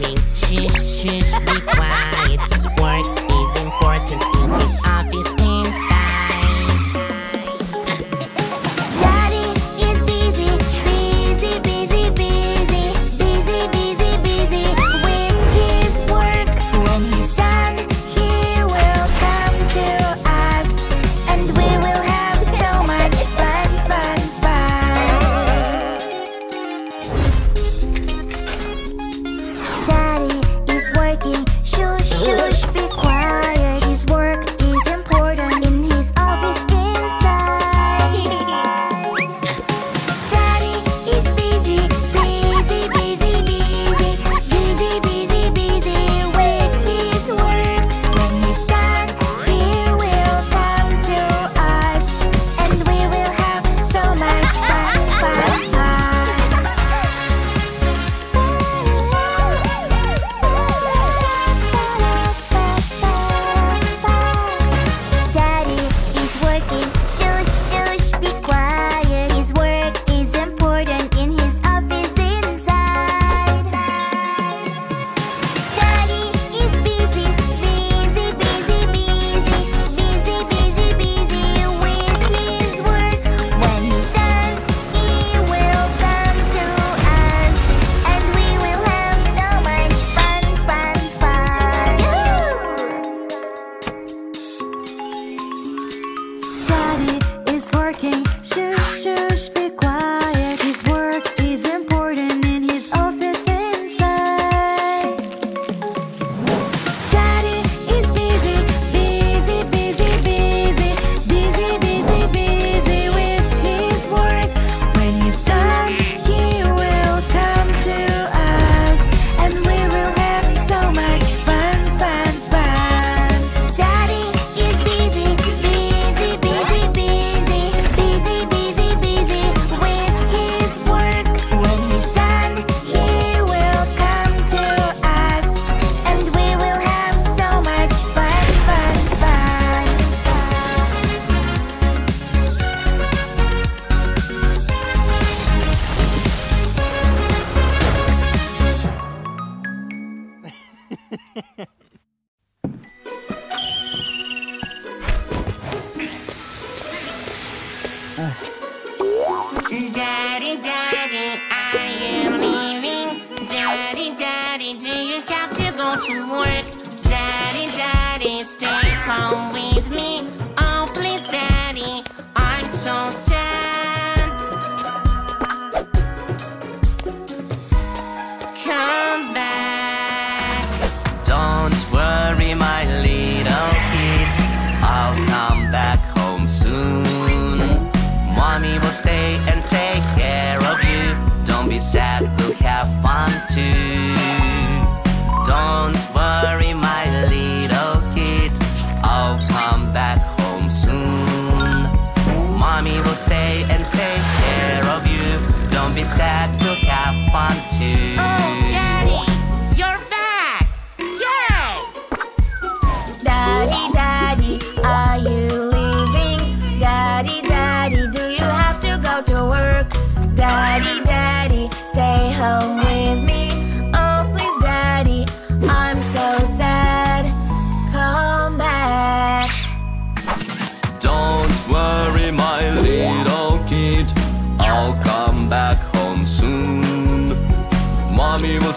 everything. Shh, shh, be quiet. Work is important in.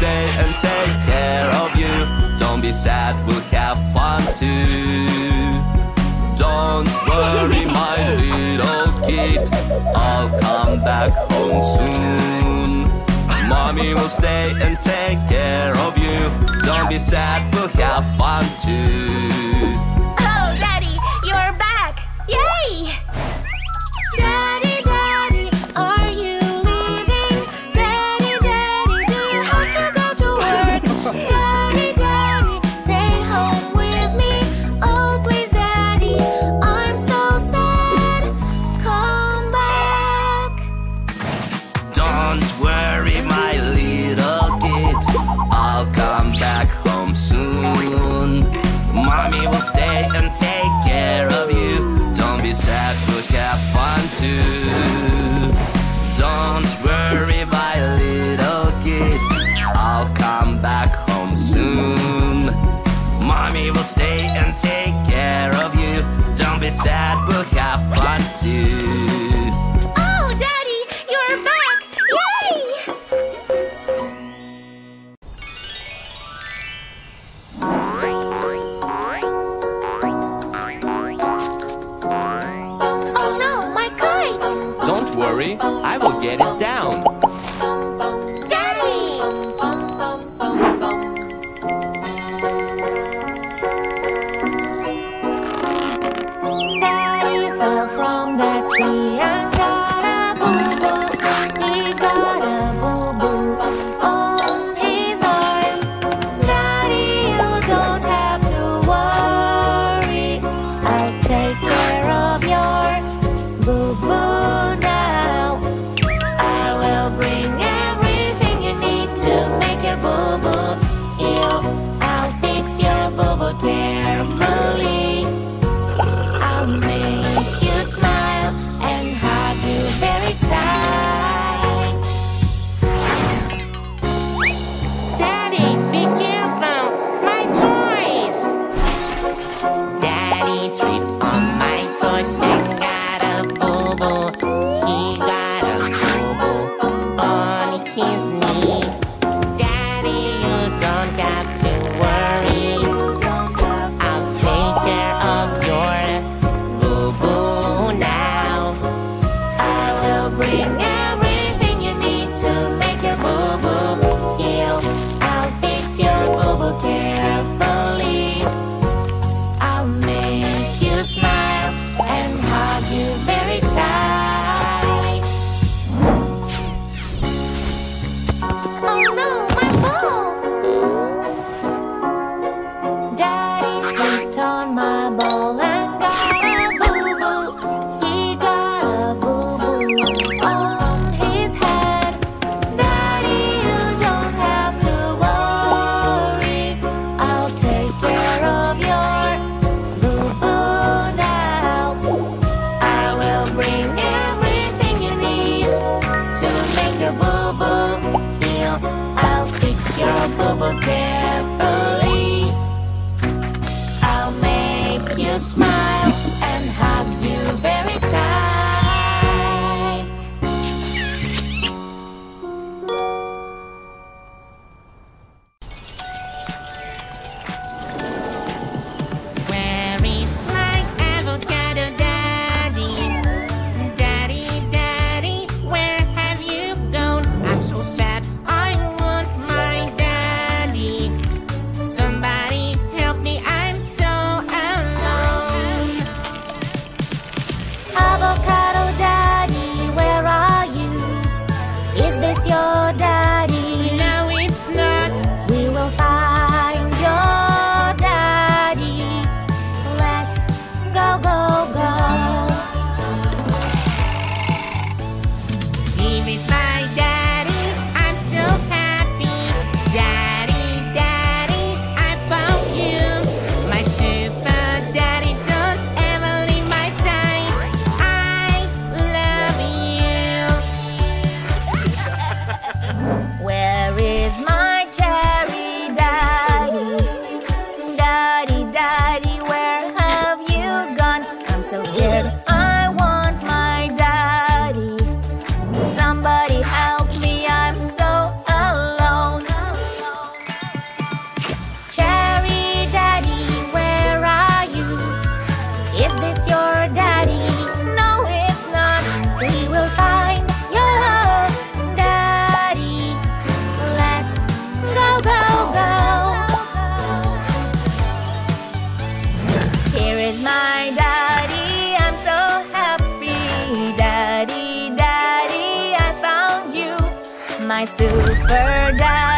stay and take care of you. Don't be sad, we'll have fun too. Don't worry, my little kid. I'll come back home soon. Mommy will stay and take care of you. Don't be sad, we'll have fun too. boo boo heel. I'll fix your boo boo tail. bird down.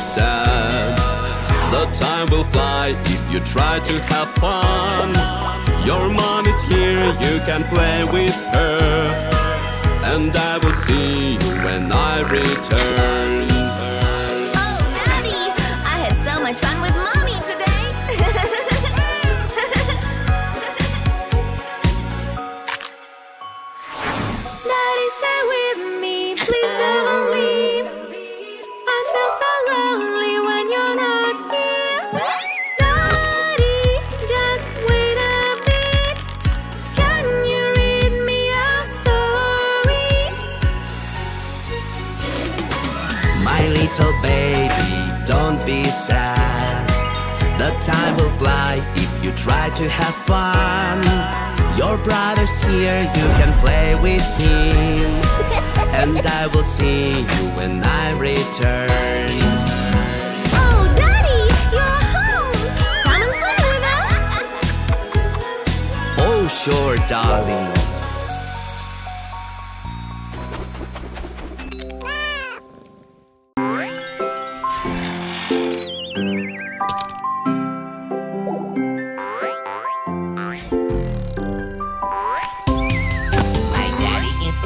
sand. The time will fly if you try to have fun. Your mom is here, you can play with her. And I will see you when I return. to have fun. Your brother's here, you can play with him. and I will see you when I return. Oh, Daddy, you're home! Come and play with us! Oh, sure, darling.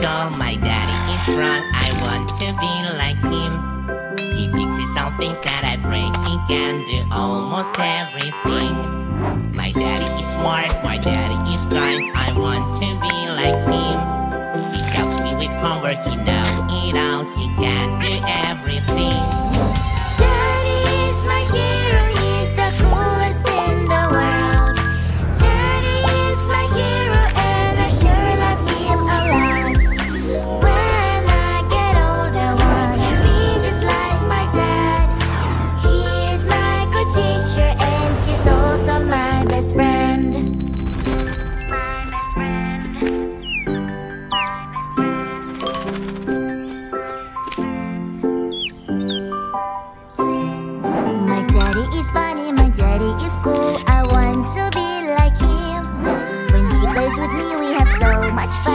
goal. My daddy is strong. I want to be like him. He fixes all things that I break. He can do almost everything. My daddy is smart. My daddy is kind. I want to be like him. He helps me with homework. He knows it all. He can do everything. with me, we have so much fun.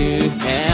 To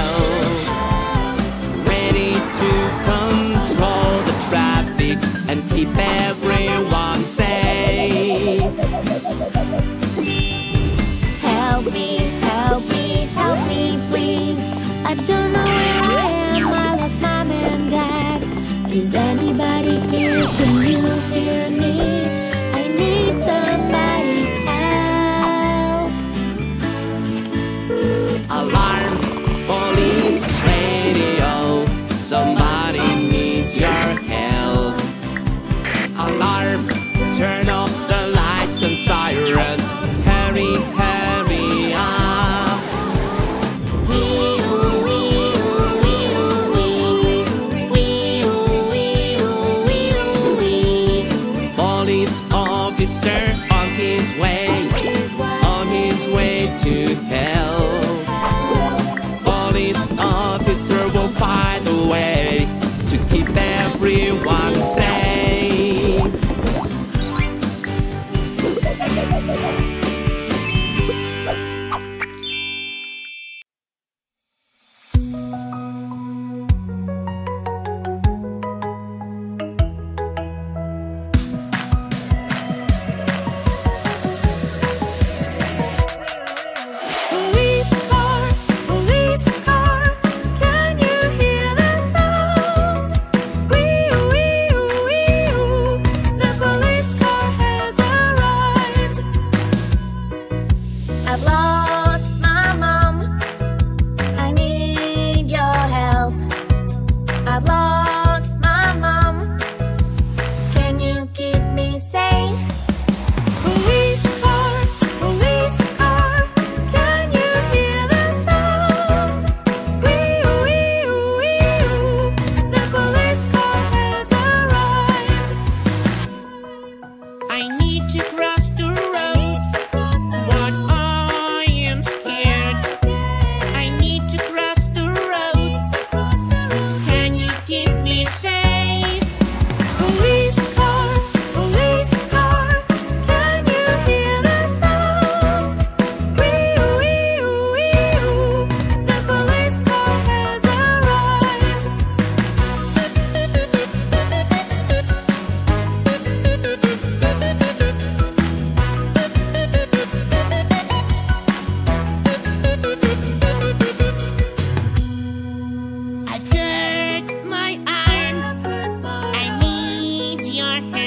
my hand.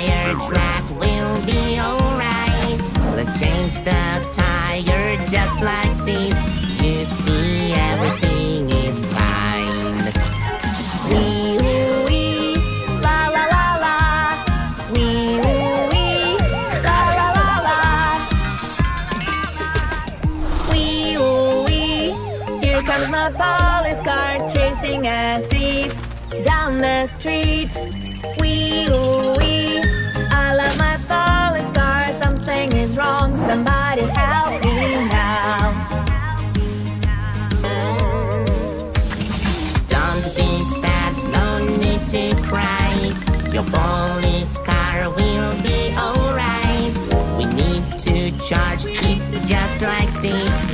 tire track will be alright. Let's change the tire just like this. You see, everything is fine. Wee woo wee, la la la la. Wee woo wee, la la la la. Wee woo wee, here comes my police car chasing a thief down the street. Wee woo. Police car will be alright. We need to charge it just like this.